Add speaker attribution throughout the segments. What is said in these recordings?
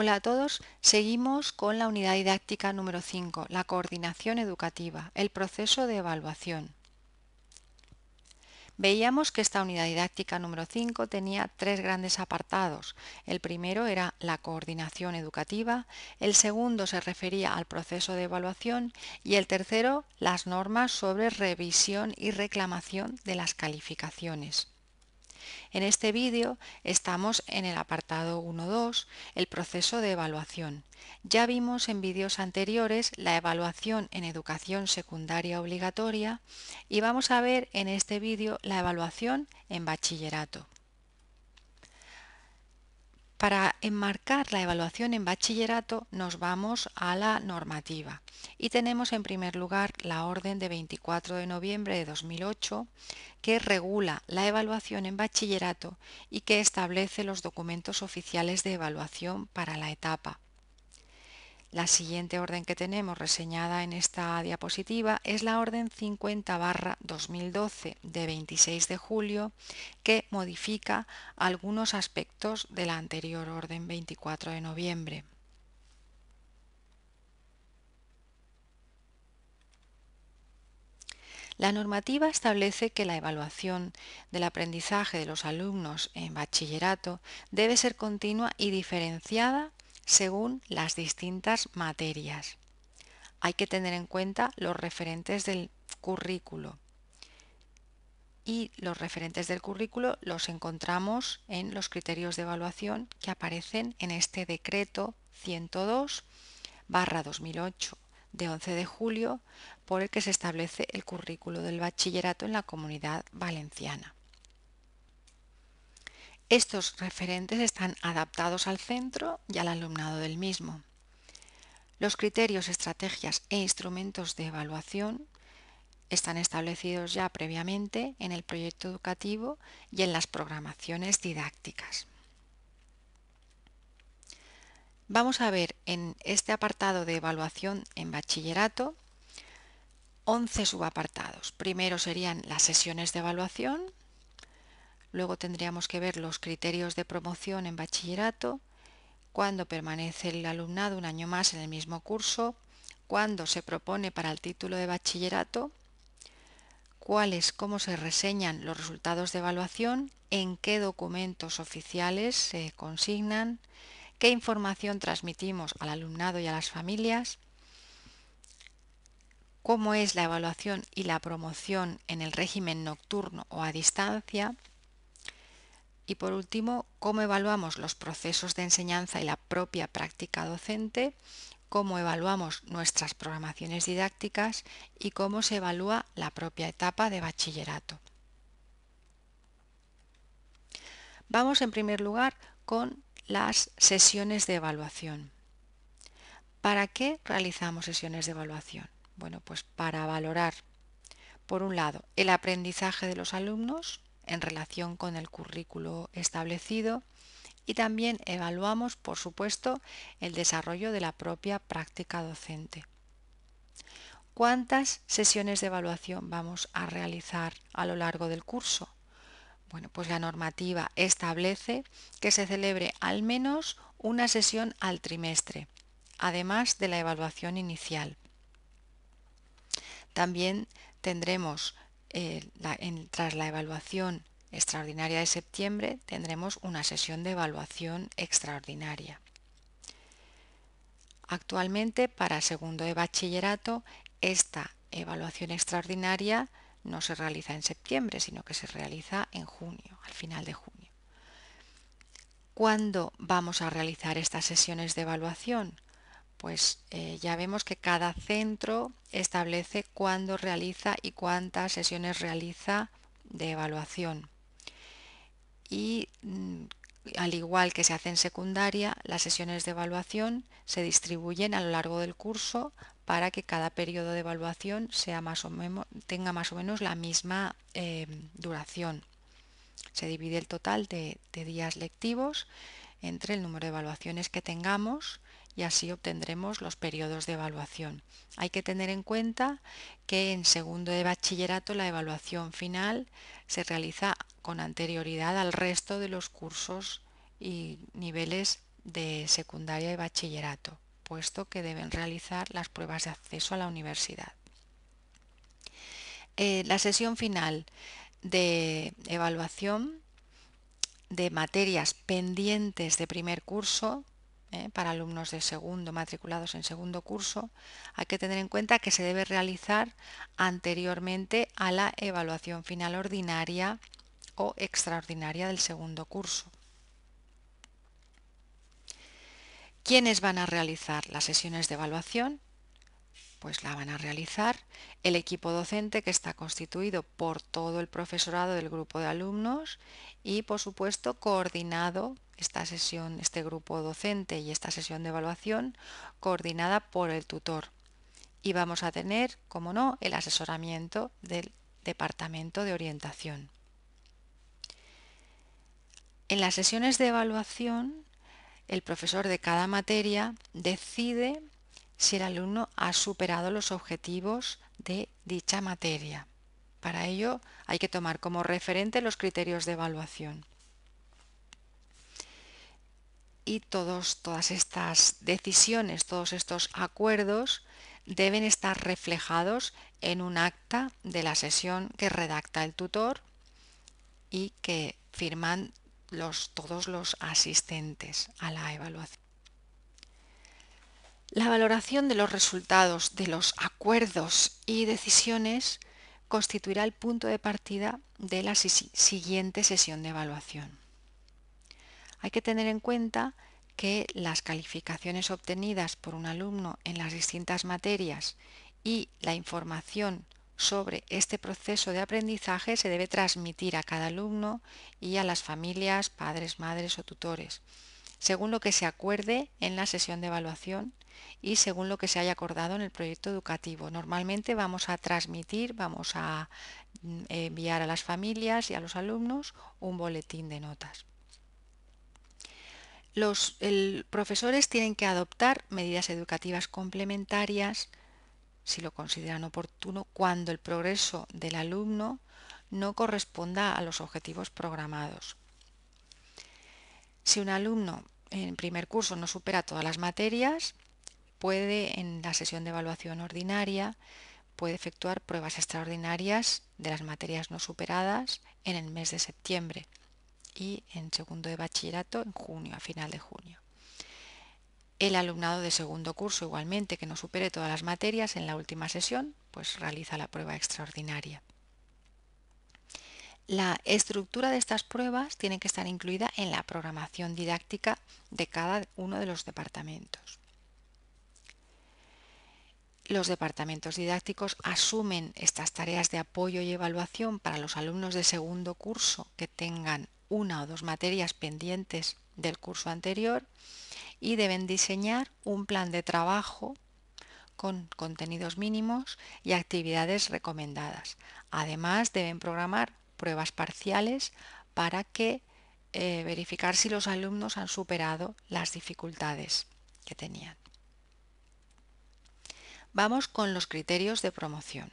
Speaker 1: Hola a todos, seguimos con la unidad didáctica número 5, la coordinación educativa, el proceso de evaluación. Veíamos que esta unidad didáctica número 5 tenía tres grandes apartados. El primero era la coordinación educativa, el segundo se refería al proceso de evaluación y el tercero las normas sobre revisión y reclamación de las calificaciones. En este vídeo estamos en el apartado 1.2, el proceso de evaluación. Ya vimos en vídeos anteriores la evaluación en educación secundaria obligatoria y vamos a ver en este vídeo la evaluación en bachillerato. Para enmarcar la evaluación en bachillerato nos vamos a la normativa y tenemos en primer lugar la orden de 24 de noviembre de 2008 que regula la evaluación en bachillerato y que establece los documentos oficiales de evaluación para la etapa. La siguiente orden que tenemos reseñada en esta diapositiva es la orden 50-2012 de 26 de julio que modifica algunos aspectos de la anterior orden 24 de noviembre. La normativa establece que la evaluación del aprendizaje de los alumnos en bachillerato debe ser continua y diferenciada según las distintas materias. Hay que tener en cuenta los referentes del currículo. Y los referentes del currículo los encontramos en los criterios de evaluación que aparecen en este decreto 102 barra 2008 de 11 de julio por el que se establece el currículo del bachillerato en la comunidad valenciana. Estos referentes están adaptados al centro y al alumnado del mismo. Los criterios, estrategias e instrumentos de evaluación están establecidos ya previamente en el proyecto educativo y en las programaciones didácticas. Vamos a ver en este apartado de evaluación en bachillerato 11 subapartados. Primero serían las sesiones de evaluación, Luego tendríamos que ver los criterios de promoción en bachillerato, cuándo permanece el alumnado un año más en el mismo curso, cuándo se propone para el título de bachillerato, cuáles, cómo se reseñan los resultados de evaluación, en qué documentos oficiales se consignan, qué información transmitimos al alumnado y a las familias, cómo es la evaluación y la promoción en el régimen nocturno o a distancia, y por último, cómo evaluamos los procesos de enseñanza y la propia práctica docente, cómo evaluamos nuestras programaciones didácticas y cómo se evalúa la propia etapa de bachillerato. Vamos en primer lugar con las sesiones de evaluación. ¿Para qué realizamos sesiones de evaluación? Bueno, pues para valorar, por un lado, el aprendizaje de los alumnos, en relación con el currículo establecido y también evaluamos, por supuesto, el desarrollo de la propia práctica docente. ¿Cuántas sesiones de evaluación vamos a realizar a lo largo del curso? Bueno, pues la normativa establece que se celebre al menos una sesión al trimestre, además de la evaluación inicial. También tendremos eh, tras la evaluación extraordinaria de septiembre tendremos una sesión de evaluación extraordinaria. Actualmente para segundo de bachillerato esta evaluación extraordinaria no se realiza en septiembre, sino que se realiza en junio, al final de junio. ¿Cuándo vamos a realizar estas sesiones de evaluación? Pues eh, ya vemos que cada centro establece cuándo realiza y cuántas sesiones realiza de evaluación. Y mm, al igual que se hace en secundaria, las sesiones de evaluación se distribuyen a lo largo del curso para que cada periodo de evaluación sea más o tenga más o menos la misma eh, duración. Se divide el total de días lectivos entre el número de evaluaciones que tengamos y así obtendremos los periodos de evaluación. Hay que tener en cuenta que en segundo de bachillerato la evaluación final se realiza con anterioridad al resto de los cursos y niveles de secundaria y bachillerato, puesto que deben realizar las pruebas de acceso a la universidad. Eh, la sesión final de evaluación de materias pendientes de primer curso ¿eh? para alumnos de segundo matriculados en segundo curso, hay que tener en cuenta que se debe realizar anteriormente a la evaluación final ordinaria o extraordinaria del segundo curso. ¿Quiénes van a realizar las sesiones de evaluación? Pues la van a realizar el equipo docente que está constituido por todo el profesorado del grupo de alumnos y por supuesto coordinado esta sesión, este grupo docente y esta sesión de evaluación coordinada por el tutor. Y vamos a tener, como no, el asesoramiento del departamento de orientación. En las sesiones de evaluación, el profesor de cada materia decide si el alumno ha superado los objetivos de dicha materia. Para ello hay que tomar como referente los criterios de evaluación y todos, todas estas decisiones, todos estos acuerdos deben estar reflejados en un acta de la sesión que redacta el tutor y que firman los, todos los asistentes a la evaluación. La valoración de los resultados de los acuerdos y decisiones constituirá el punto de partida de la siguiente sesión de evaluación. Hay que tener en cuenta que las calificaciones obtenidas por un alumno en las distintas materias y la información sobre este proceso de aprendizaje se debe transmitir a cada alumno y a las familias, padres, madres o tutores, según lo que se acuerde en la sesión de evaluación y según lo que se haya acordado en el proyecto educativo. Normalmente vamos a transmitir, vamos a mm, enviar a las familias y a los alumnos un boletín de notas. Los profesores tienen que adoptar medidas educativas complementarias, si lo consideran oportuno, cuando el progreso del alumno no corresponda a los objetivos programados. Si un alumno en primer curso no supera todas las materias, puede en la sesión de evaluación ordinaria puede efectuar pruebas extraordinarias de las materias no superadas en el mes de septiembre y en segundo de bachillerato en junio, a final de junio. El alumnado de segundo curso igualmente que no supere todas las materias en la última sesión, pues realiza la prueba extraordinaria. La estructura de estas pruebas tiene que estar incluida en la programación didáctica de cada uno de los departamentos. Los departamentos didácticos asumen estas tareas de apoyo y evaluación para los alumnos de segundo curso que tengan una o dos materias pendientes del curso anterior y deben diseñar un plan de trabajo con contenidos mínimos y actividades recomendadas. Además, deben programar pruebas parciales para que eh, verificar si los alumnos han superado las dificultades que tenían. Vamos con los criterios de promoción.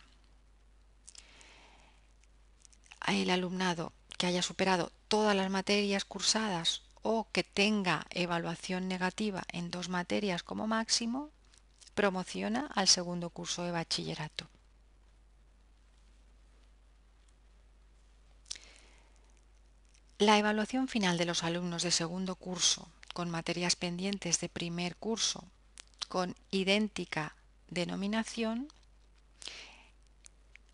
Speaker 1: El alumnado que haya superado todas las materias cursadas o que tenga evaluación negativa en dos materias como máximo, promociona al segundo curso de bachillerato. La evaluación final de los alumnos de segundo curso con materias pendientes de primer curso con idéntica denominación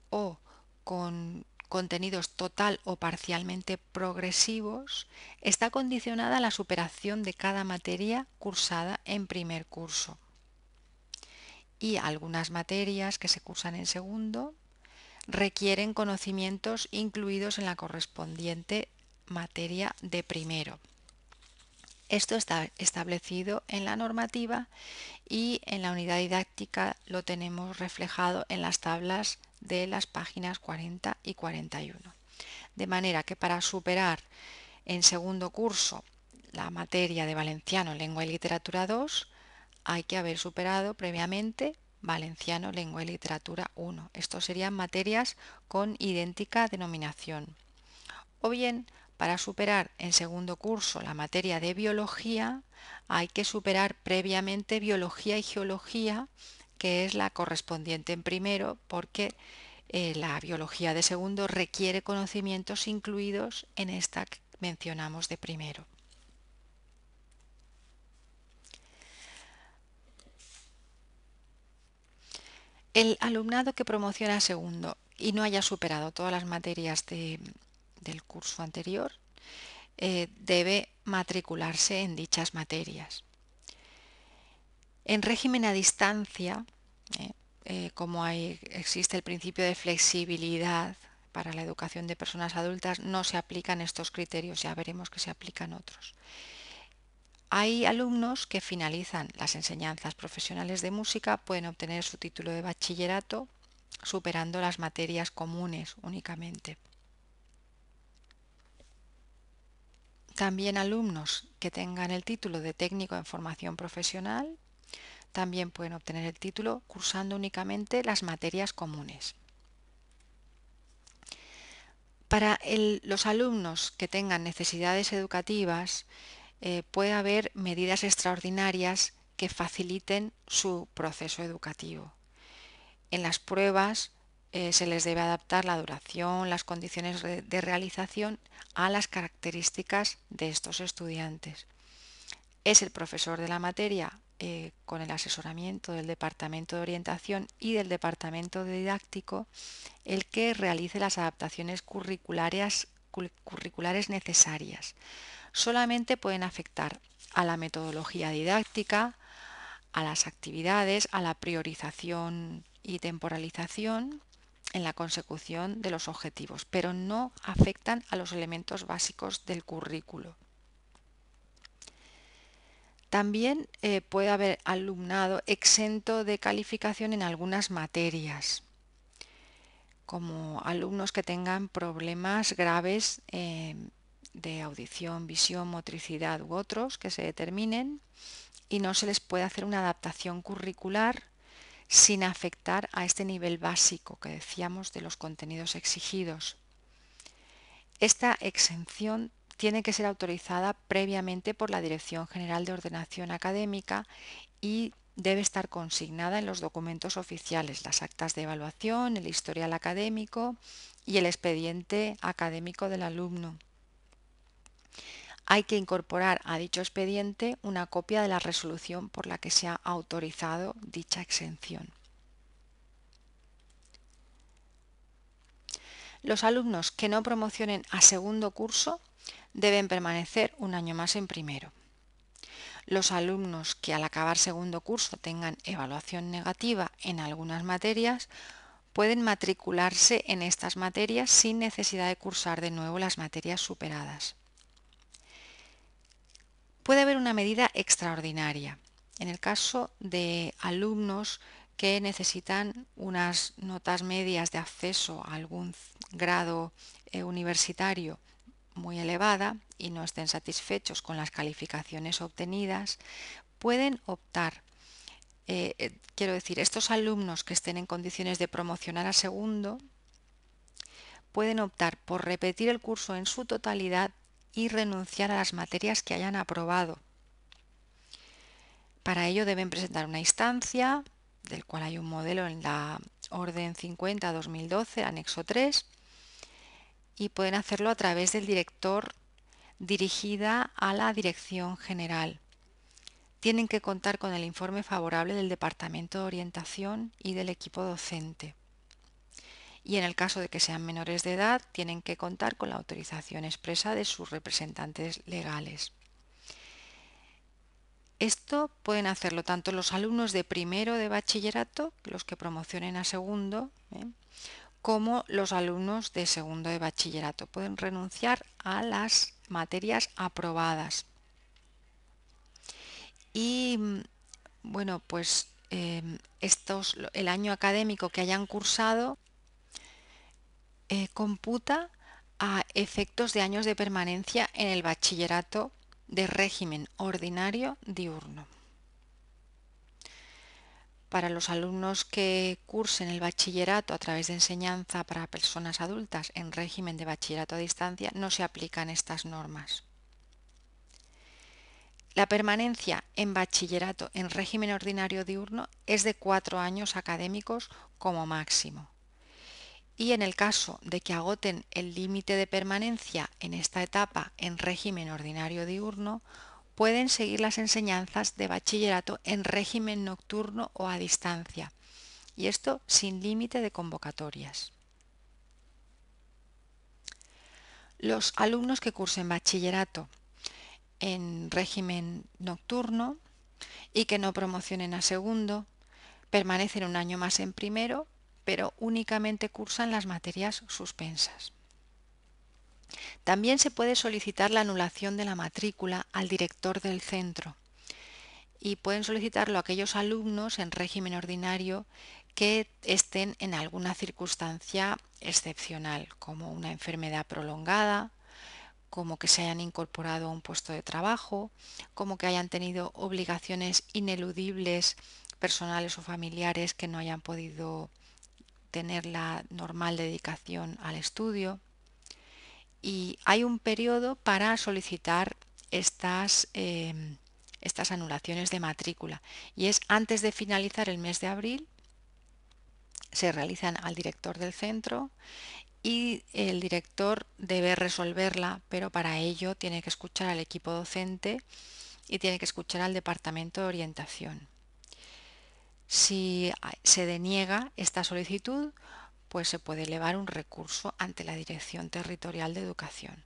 Speaker 1: o con contenidos total o parcialmente progresivos está condicionada a la superación de cada materia cursada en primer curso. Y algunas materias que se cursan en segundo requieren conocimientos incluidos en la correspondiente materia de primero. Esto está establecido en la normativa y en la unidad didáctica lo tenemos reflejado en las tablas de las páginas 40 y 41. De manera que para superar en segundo curso la materia de valenciano, lengua y literatura 2, hay que haber superado previamente valenciano, lengua y literatura 1. Estos serían materias con idéntica denominación. O bien, para superar en segundo curso la materia de biología, hay que superar previamente biología y geología, que es la correspondiente en primero, porque eh, la biología de segundo requiere conocimientos incluidos en esta que mencionamos de primero. El alumnado que promociona segundo y no haya superado todas las materias del curso anterior eh, debe matricularse en dichas materias. En régimen a distancia, eh, eh, como existe el principio de flexibilidad para la educación de personas adultas, no se aplican estos criterios, ya veremos que se aplican otros. Hay alumnos que finalizan las enseñanzas profesionales de música, pueden obtener su título de bachillerato superando las materias comunes únicamente. También alumnos que tengan el título de técnico en formación profesional también pueden obtener el título cursando únicamente las materias comunes. Para los alumnos que tengan necesidades educativas, eh, puede haber medidas extraordinarias que faciliten su proceso educativo. En las pruebas eh, se les debe adaptar la duración, las condiciones de realización a las características de estos estudiantes. Es el profesor de la materia, eh, con el asesoramiento del Departamento de Orientación y del Departamento de Didáctico, el que realice las adaptaciones curriculares necesarias solamente pueden afectar a la metodología didáctica, a las actividades, a la priorización y temporalización en la consecución de los objetivos, pero no afectan a los elementos básicos del currículo. También eh, puede haber alumnado exento de calificación en algunas materias, como alumnos que tengan problemas graves eh, de audición, visión, motricidad u otros que se determinen y no se les puede hacer una adaptación curricular sin afectar a este nivel básico que decíamos de los contenidos exigidos. Esta exención tiene que ser autorizada previamente por la Dirección General de Ordenación Académica y debe estar consignada en los documentos oficiales, las actas de evaluación, el historial académico y el expediente académico del alumno hay que incorporar a dicho expediente una copia de la resolución por la que se ha autorizado dicha exención. Los alumnos que no promocionen a segundo curso deben permanecer un año más en primero. Los alumnos que al acabar segundo curso tengan evaluación negativa en algunas materias pueden matricularse en estas materias sin necesidad de cursar de nuevo las materias superadas puede haber una medida extraordinaria. En el caso de alumnos que necesitan unas notas medias de acceso a algún grado eh, universitario muy elevada y no estén satisfechos con las calificaciones obtenidas, pueden optar, eh, eh, quiero decir, estos alumnos que estén en condiciones de promocionar a segundo, pueden optar por repetir el curso en su totalidad y renunciar a las materias que hayan aprobado. Para ello deben presentar una instancia, del cual hay un modelo en la Orden 50-2012, anexo 3, y pueden hacerlo a través del director dirigida a la Dirección General. Tienen que contar con el informe favorable del Departamento de Orientación y del equipo docente y en el caso de que sean menores de edad tienen que contar con la autorización expresa de sus representantes legales. Esto pueden hacerlo tanto los alumnos de primero de bachillerato, los que promocionen a segundo, ¿eh? como los alumnos de segundo de bachillerato. Pueden renunciar a las materias aprobadas. Y bueno, pues eh, estos, el año académico que hayan cursado eh, computa a efectos de años de permanencia en el bachillerato de régimen ordinario diurno. Para los alumnos que cursen el bachillerato a través de enseñanza para personas adultas en régimen de bachillerato a distancia no se aplican estas normas. La permanencia en bachillerato en régimen ordinario diurno es de cuatro años académicos como máximo. Y en el caso de que agoten el límite de permanencia en esta etapa en régimen ordinario diurno, pueden seguir las enseñanzas de bachillerato en régimen nocturno o a distancia, y esto sin límite de convocatorias. Los alumnos que cursen bachillerato en régimen nocturno y que no promocionen a segundo permanecen un año más en primero, pero únicamente cursan las materias suspensas. También se puede solicitar la anulación de la matrícula al director del centro y pueden solicitarlo aquellos alumnos en régimen ordinario que estén en alguna circunstancia excepcional, como una enfermedad prolongada, como que se hayan incorporado a un puesto de trabajo, como que hayan tenido obligaciones ineludibles personales o familiares que no hayan podido tener la normal dedicación al estudio y hay un periodo para solicitar estas, em, estas anulaciones de matrícula y es antes de finalizar el mes de abril se realizan al director del centro y el director debe resolverla, pero para ello tiene que escuchar al equipo docente y tiene que escuchar al departamento de orientación. Si se deniega esta solicitud, pues se puede elevar un recurso ante la Dirección Territorial de Educación.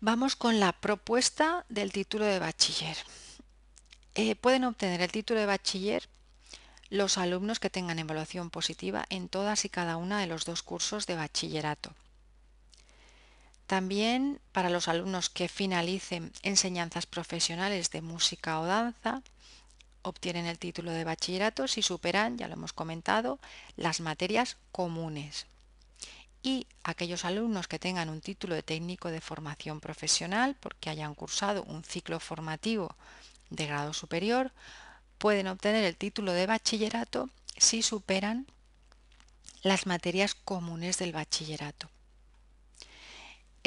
Speaker 1: Vamos con la propuesta del título de bachiller. Eh, pueden obtener el título de bachiller los alumnos que tengan evaluación positiva en todas y cada una de los dos cursos de bachillerato. También para los alumnos que finalicen enseñanzas profesionales de música o danza, obtienen el título de bachillerato si superan, ya lo hemos comentado, las materias comunes. Y aquellos alumnos que tengan un título de técnico de formación profesional, porque hayan cursado un ciclo formativo de grado superior, pueden obtener el título de bachillerato si superan las materias comunes del bachillerato.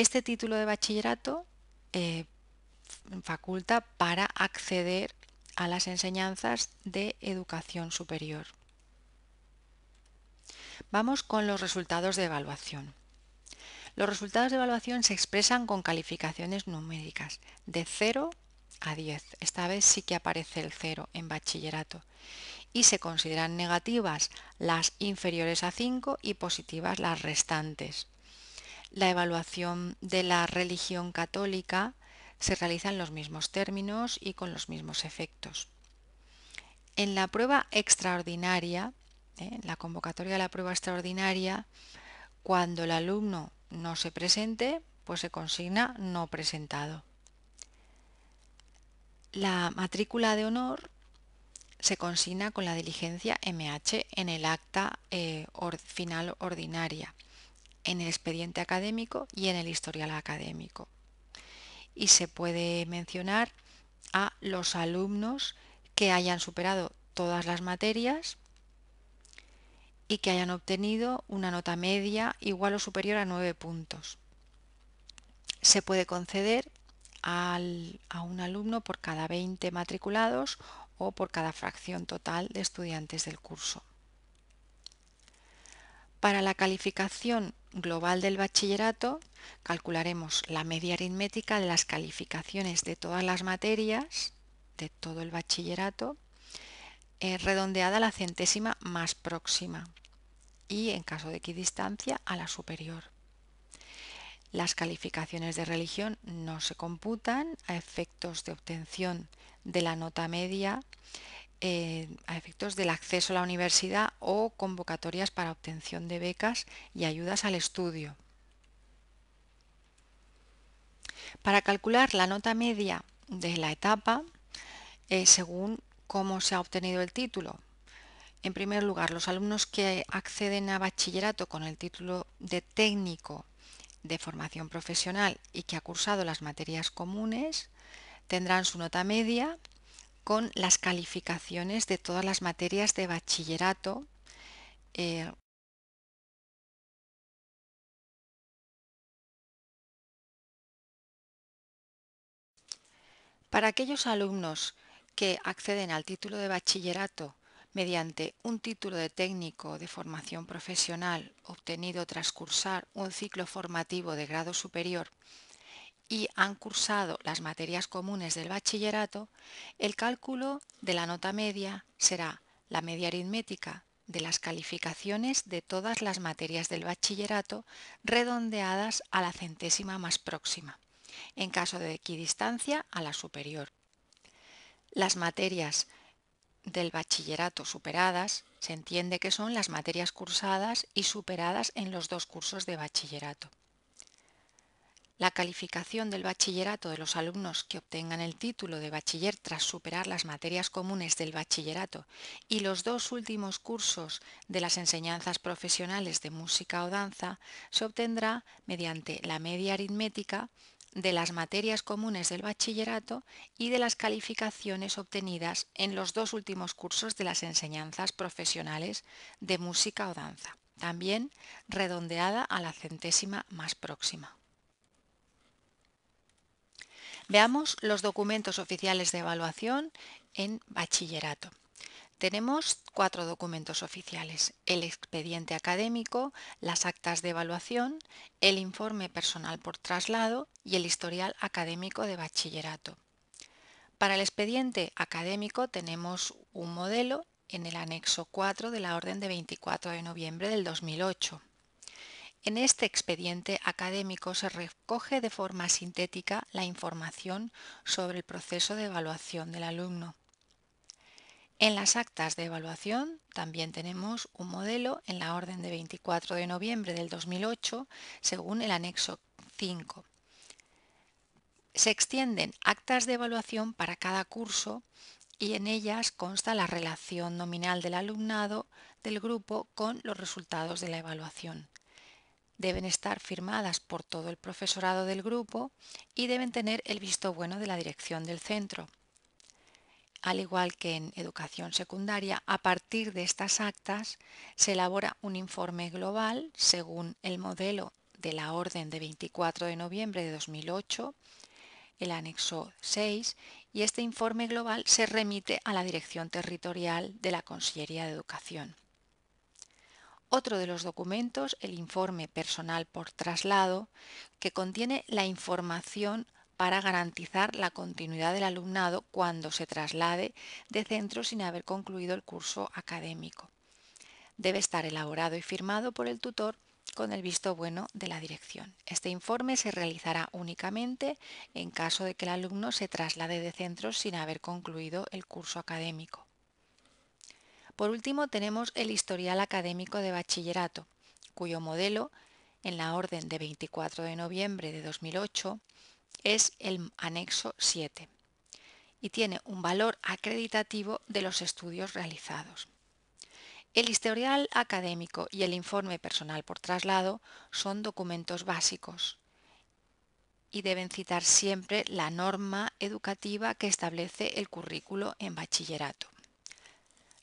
Speaker 1: Este título de bachillerato eh, faculta para acceder a las enseñanzas de educación superior. Vamos con los resultados de evaluación. Los resultados de evaluación se expresan con calificaciones numéricas de 0 a 10. Esta vez sí que aparece el 0 en bachillerato. Y se consideran negativas las inferiores a 5 y positivas las restantes. La evaluación de la religión católica se realiza en los mismos términos y con los mismos efectos. En la prueba extraordinaria, ¿eh? en la convocatoria de la prueba extraordinaria, cuando el alumno no se presente, pues se consigna no presentado. La matrícula de honor se consigna con la diligencia MH en el acta eh, final ordinaria en el expediente académico y en el historial académico. Y se puede mencionar a los alumnos que hayan superado todas las materias y que hayan obtenido una nota media igual o superior a 9 puntos. Se puede conceder a un alumno por cada 20 matriculados o por cada fracción total de estudiantes del curso. Para la calificación global del bachillerato calcularemos la media aritmética de las calificaciones de todas las materias de todo el bachillerato eh, redondeada a la centésima más próxima y en caso de equidistancia a la superior. Las calificaciones de religión no se computan a efectos de obtención de la nota media eh, a efectos del acceso a la universidad o convocatorias para obtención de becas y ayudas al estudio. Para calcular la nota media de la etapa, eh, según cómo se ha obtenido el título, En primer lugar, los alumnos que acceden a bachillerato con el título de técnico de formación profesional y que ha cursado las materias comunes tendrán su nota media con las calificaciones de todas las materias de bachillerato eh, Para aquellos alumnos que acceden al título de bachillerato mediante un título de técnico de formación profesional obtenido tras cursar un ciclo formativo de grado superior y han cursado las materias comunes del bachillerato, el cálculo de la nota media será la media aritmética de las calificaciones de todas las materias del bachillerato redondeadas a la centésima más próxima, en caso de equidistancia a la superior. Las materias del bachillerato superadas se entiende que son las materias cursadas y superadas en los dos cursos de bachillerato. La calificación del bachillerato de los alumnos que obtengan el título de bachiller tras superar las materias comunes del bachillerato y los dos últimos cursos de las enseñanzas profesionales de música o danza se obtendrá mediante la media aritmética de las materias comunes del bachillerato y de las calificaciones obtenidas en los dos últimos cursos de las enseñanzas profesionales de música o danza, también redondeada a la centésima más próxima. Veamos los documentos oficiales de evaluación en bachillerato. Tenemos cuatro documentos oficiales, el expediente académico, las actas de evaluación, el informe personal por traslado y el historial académico de bachillerato. Para el expediente académico tenemos un modelo en el anexo 4 de la orden de 24 de noviembre del 2008. En este expediente académico se recoge de forma sintética la información sobre el proceso de evaluación del alumno. En las actas de evaluación también tenemos un modelo en la orden de 24 de noviembre del 2008 según el anexo 5. Se extienden actas de evaluación para cada curso y en ellas consta la relación nominal del alumnado del grupo con los resultados de la evaluación. Deben estar firmadas por todo el profesorado del grupo y deben tener el visto bueno de la dirección del centro al igual que en educación secundaria, a partir de estas actas se elabora un informe global según el modelo de la orden de 24 de noviembre de 2008, el anexo 6, y este informe global se remite a la Dirección Territorial de la Consellería de Educación. Otro de los documentos, el informe personal por traslado, que contiene la información para garantizar la continuidad del alumnado cuando se traslade de centro sin haber concluido el curso académico. Debe estar elaborado y firmado por el tutor con el visto bueno de la dirección. Este informe se realizará únicamente en caso de que el alumno se traslade de centro sin haber concluido el curso académico. Por último, tenemos el historial académico de bachillerato, cuyo modelo, en la orden de 24 de noviembre de 2008, es el anexo 7 y tiene un valor acreditativo de los estudios realizados. El historial académico y el informe personal por traslado son documentos básicos y deben citar siempre la norma educativa que establece el currículo en bachillerato.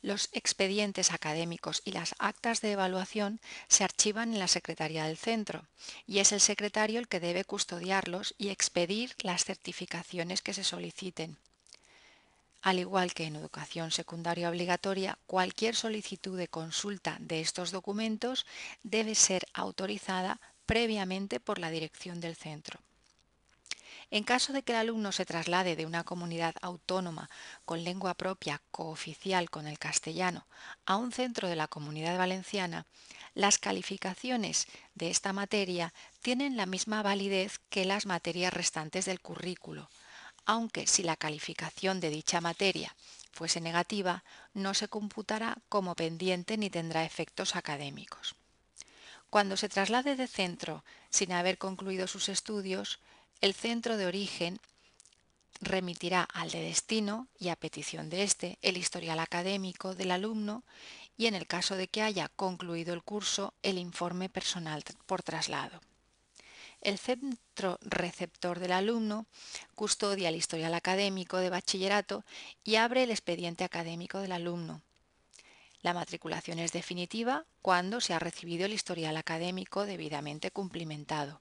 Speaker 1: Los expedientes académicos y las actas de evaluación se archivan en la Secretaría del Centro y es el secretario el que debe custodiarlos y expedir las certificaciones que se soliciten. Al igual que en educación secundaria obligatoria, cualquier solicitud de consulta de estos documentos debe ser autorizada previamente por la dirección del centro. En caso de que el alumno se traslade de una comunidad autónoma con lengua propia cooficial con el castellano a un centro de la comunidad valenciana, las calificaciones de esta materia tienen la misma validez que las materias restantes del currículo, aunque si la calificación de dicha materia fuese negativa, no se computará como pendiente ni tendrá efectos académicos. Cuando se traslade de centro sin haber concluido sus estudios, el centro de origen remitirá al de destino y a petición de éste el historial académico del alumno y en el caso de que haya concluido el curso, el informe personal por traslado. El centro receptor del alumno custodia el historial académico de bachillerato y abre el expediente académico del alumno. La matriculación es definitiva cuando se ha recibido el historial académico debidamente cumplimentado.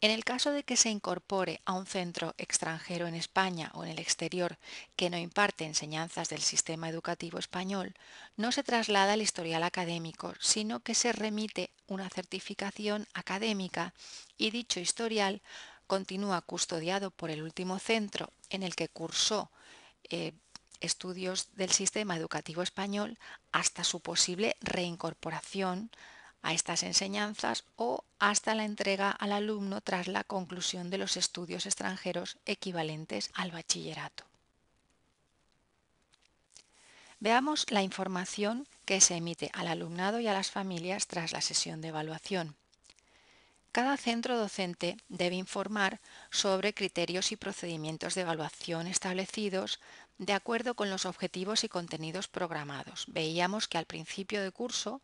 Speaker 1: En el caso de que se incorpore a un centro extranjero en España o en el exterior que no imparte enseñanzas del sistema educativo español, no se traslada el historial académico, sino que se remite una certificación académica y dicho historial continúa custodiado por el último centro en el que cursó eh, estudios del sistema educativo español hasta su posible reincorporación a estas enseñanzas o hasta la entrega al alumno tras la conclusión de los estudios extranjeros equivalentes al bachillerato. Veamos la información que se emite al alumnado y a las familias tras la sesión de evaluación. Cada centro docente debe informar sobre criterios y procedimientos de evaluación establecidos de acuerdo con los objetivos y contenidos programados. Veíamos que al principio de curso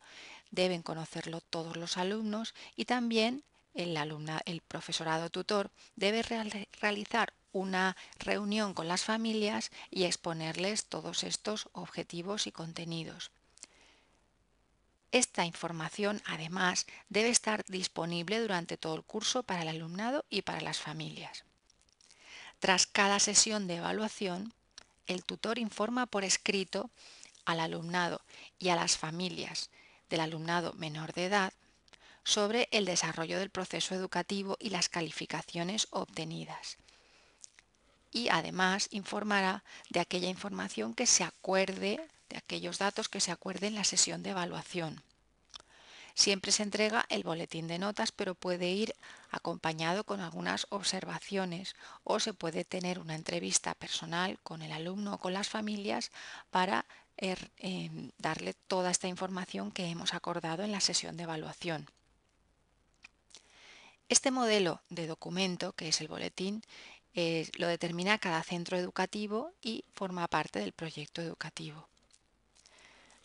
Speaker 1: deben conocerlo todos los alumnos y también el, profesorado tutor debe realizar una reunión con las familias y exponerles todos estos objetivos y contenidos. Esta información, además, debe estar disponible durante todo el curso para el alumnado y para las familias. Tras cada sesión de evaluación, el tutor informa por escrito al alumnado y a las familias del alumnado menor de edad sobre el desarrollo del proceso educativo y las calificaciones obtenidas. Y además informará de aquella información que se acuerde, de aquellos datos que se acuerde en la sesión de evaluación. Siempre se entrega el boletín de notas, pero puede ir acompañado con algunas observaciones o se puede tener una entrevista personal con el alumno o con las familias para Em, darle toda esta información que hemos acordado en la sesión de evaluación. Este modelo de documento, que es el boletín, lo determina cada centro educativo y forma parte del proyecto educativo.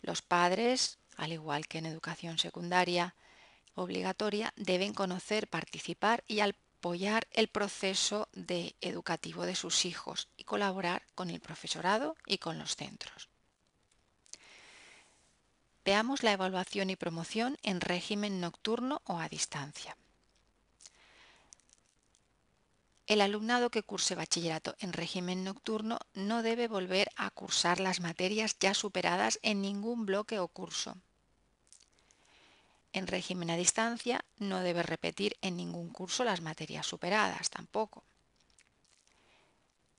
Speaker 1: Los padres, al igual que en educación secundaria obligatoria, deben conocer, participar y apoyar el proceso educativo de sus hijos y colaborar con el profesorado y con los centros. Veamos la evaluación y promoción en régimen nocturno o a distancia. El alumnado que curse bachillerato en régimen nocturno no debe volver a cursar las materias ya superadas en ningún bloque o curso. En régimen a distancia no debe repetir en ningún curso las materias superadas tampoco.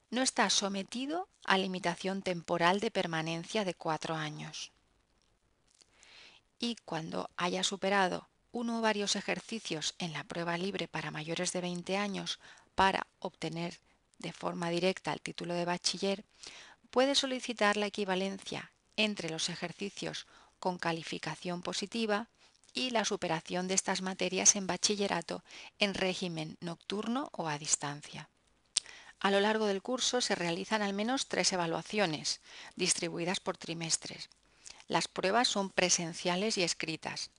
Speaker 1: No está sometido a limitación temporal de permanencia de cuatro años y cuando haya superado uno o varios ejercicios en la prueba libre para mayores de 20 años para obtener de forma directa el título de bachiller, puede solicitar la equivalencia entre los ejercicios con calificación positiva y la superación de estas materias en bachillerato en régimen nocturno o a distancia. A lo largo del curso se realizan al menos tres evaluaciones, distribuidas por trimestres. Las pruebas son presenciales y escritas.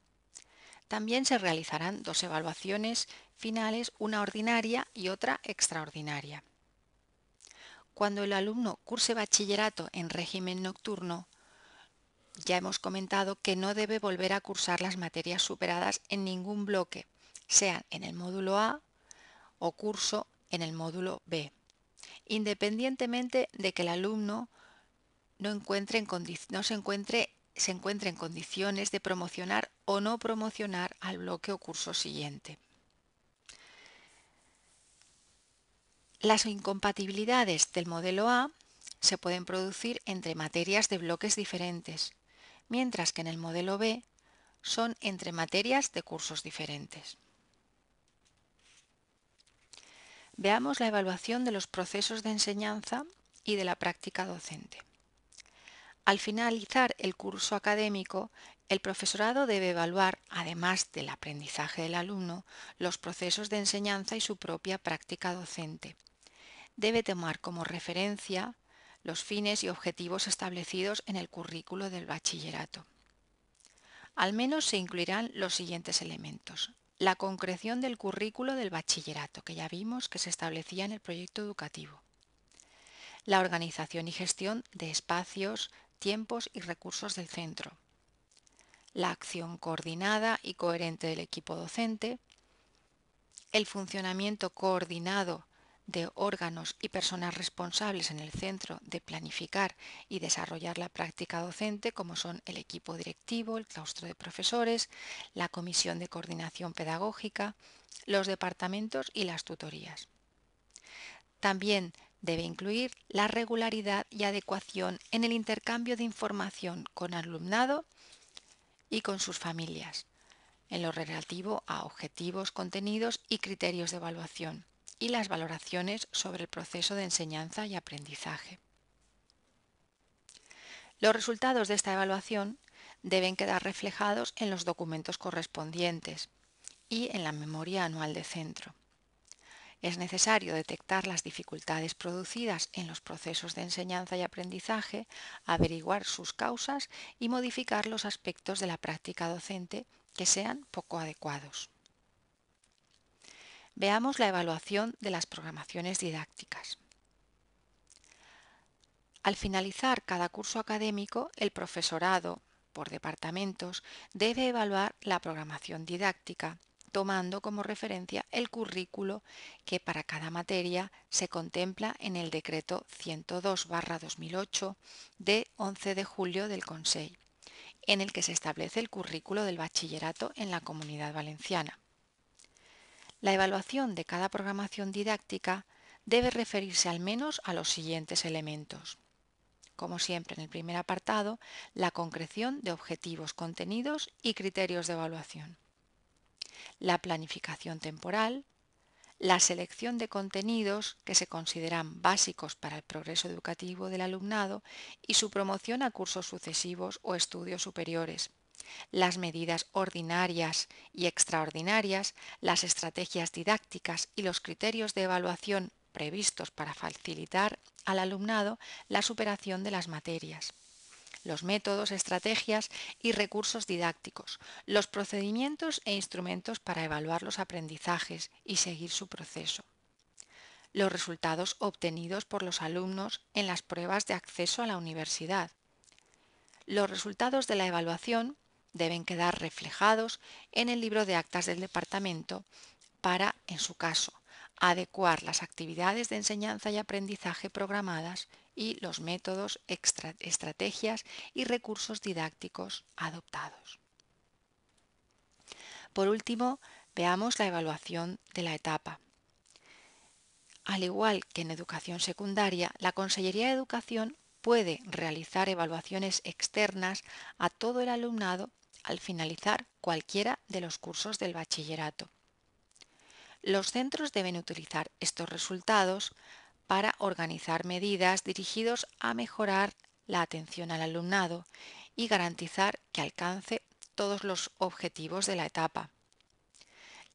Speaker 1: También se realizarán dos evaluaciones finales, una ordinaria y otra extraordinaria. Cuando el alumno curse bachillerato en régimen nocturno, ya hemos comentado que no debe volver a cursar las materias superadas en ningún bloque, sean en el módulo A o curso en el módulo B, independientemente de que el alumno no, encuentre no se encuentre se encuentre en condiciones de promocionar o no promocionar al bloque o curso siguiente. Las incompatibilidades del modelo A se pueden producir entre materias de bloques diferentes, mientras que en el modelo B son entre materias de cursos diferentes. Veamos la evaluación de los procesos de enseñanza y de la práctica docente. Al finalizar el curso académico, el profesorado debe evaluar, además del aprendizaje del alumno, los procesos de enseñanza y su propia práctica docente. Debe tomar como referencia los fines y objetivos establecidos en el currículo del bachillerato. Al menos se incluirán los siguientes elementos. La concreción del currículo del bachillerato, que ya vimos que se establecía en el proyecto educativo. La organización y gestión de espacios, tiempos y recursos del centro. La acción coordinada y coherente del equipo docente. El funcionamiento coordinado de órganos y personas responsables en el centro de planificar y desarrollar la práctica docente, como son el equipo directivo, el claustro de profesores, la comisión de coordinación pedagógica, los departamentos y las tutorías. También debe incluir la regularidad y adecuación en el intercambio de información con alumnado y con sus familias, en lo relativo a objetivos, contenidos y criterios de evaluación y las valoraciones sobre el proceso de enseñanza y aprendizaje. Los resultados de esta evaluación deben quedar reflejados en los documentos correspondientes y en la memoria anual de centro. Es necesario detectar las dificultades producidas en los procesos de enseñanza y aprendizaje, averiguar sus causas y modificar los aspectos de la práctica docente que sean poco adecuados. Veamos la evaluación de las programaciones didácticas. Al finalizar cada curso académico, el profesorado, por departamentos, debe evaluar la programación didáctica, tomando como referencia el currículo que para cada materia se contempla en el decreto 102-2008 de 11 de julio del Consejo, en el que se establece el currículo del bachillerato en la Comunidad Valenciana. La evaluación de cada programación didáctica debe referirse al menos a los siguientes elementos. Como siempre en el primer apartado, la concreción de objetivos, contenidos y criterios de evaluación. La planificación temporal, la selección de contenidos que se consideran básicos para el progreso educativo del alumnado y su promoción a cursos sucesivos o estudios superiores, las medidas ordinarias y extraordinarias, las estrategias didácticas y los criterios de evaluación previstos para facilitar al alumnado la superación de las materias los métodos, estrategias y recursos didácticos, los procedimientos e instrumentos para evaluar los aprendizajes y seguir su proceso, los resultados obtenidos por los alumnos en las pruebas de acceso a la universidad. Los resultados de la evaluación deben quedar reflejados en el libro de actas del departamento para, en su caso, adecuar las actividades de enseñanza y aprendizaje programadas y los métodos, estrategias y recursos didácticos adoptados. Por último, veamos la evaluación de la etapa. Al igual que en educación secundaria, la Consellería de Educación puede realizar evaluaciones externas a todo el alumnado al finalizar cualquiera de los cursos del bachillerato. Los centros deben utilizar estos resultados para organizar medidas dirigidos a mejorar la atención al alumnado y garantizar que alcance todos los objetivos de la etapa.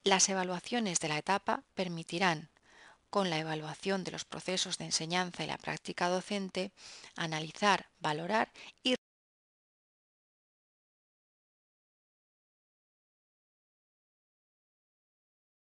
Speaker 1: Las evaluaciones de la etapa permitirán, con la evaluación de los procesos de enseñanza y la práctica docente, analizar, valorar y